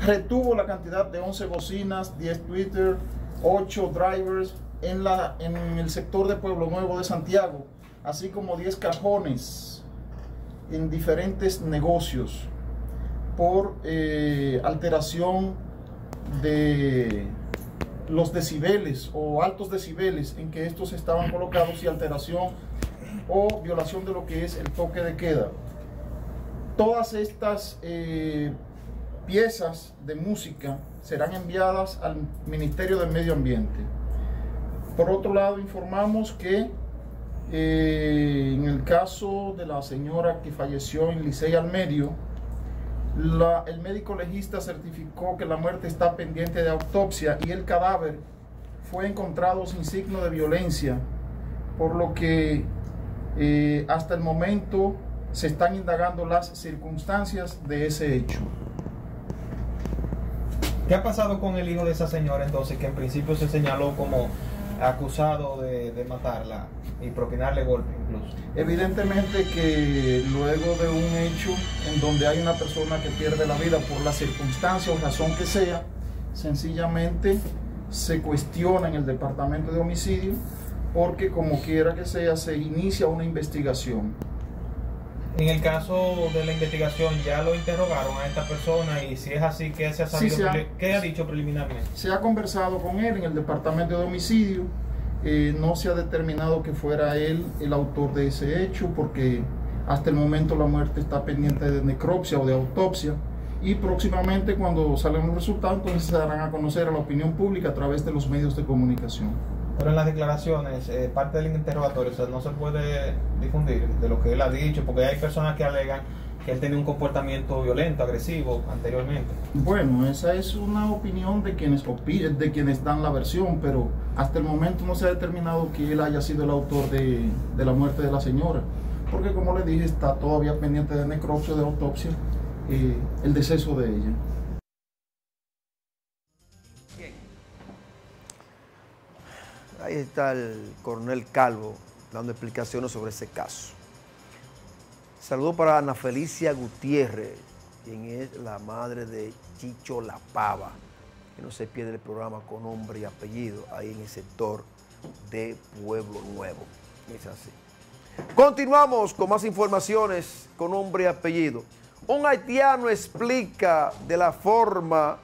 retuvo la cantidad de 11 bocinas, 10 Twitter, 8 drivers en, la, en el sector de Pueblo Nuevo de Santiago, así como 10 cajones en diferentes negocios por eh, alteración de los decibeles o altos decibeles en que estos estaban colocados y alteración o violación de lo que es el toque de queda. Todas estas eh, piezas de música serán enviadas al Ministerio del Medio Ambiente. Por otro lado, informamos que eh, en el caso de la señora que falleció en Licey al Medio, el médico legista certificó que la muerte está pendiente de autopsia y el cadáver fue encontrado sin signo de violencia, por lo que eh, hasta el momento se están indagando las circunstancias de ese hecho. ¿Qué ha pasado con el hijo de esa señora entonces, que en principio se señaló como acusado de, matarla y propinarle golpe incluso? Evidentemente que luego de un hecho en donde hay una persona que pierde la vida por la circunstancia o razón que sea, sencillamente se cuestiona en el departamento de homicidio porque como quiera que sea se inicia una investigación. En el caso de la investigación, ¿ya lo interrogaron a esta persona? Y si es así, ¿qué se ha sabido? ¿Qué ha dicho preliminarmente? Se ha conversado con él en el departamento de homicidio. Eh, no se ha determinado que fuera él el autor de ese hecho, porque hasta el momento la muerte está pendiente de necropsia o de autopsia. Y próximamente, cuando salgan los resultados, entonces se darán a conocer a la opinión pública a través de los medios de comunicación. Pero en las declaraciones, eh, parte del interrogatorio, o sea, no se puede difundir de lo que él ha dicho, porque hay personas que alegan que él tenía un comportamiento violento, agresivo anteriormente. Bueno, esa es una opinión de quienes de quienes dan la versión, pero hasta el momento no se ha determinado que él haya sido el autor de, la muerte de la señora, porque como le dije, está todavía pendiente de necropsia, de autopsia, eh, el deceso de ella. Ahí está el coronel Calvo dando explicaciones sobre ese caso. Saludo para Ana Felicia Gutiérrez, quien es la madre de Chicho La Pava, que no se pierde el programa con nombre y apellido ahí en el sector de Pueblo Nuevo. Es así. Continuamos con más informaciones con nombre y apellido. Un haitiano explica de la forma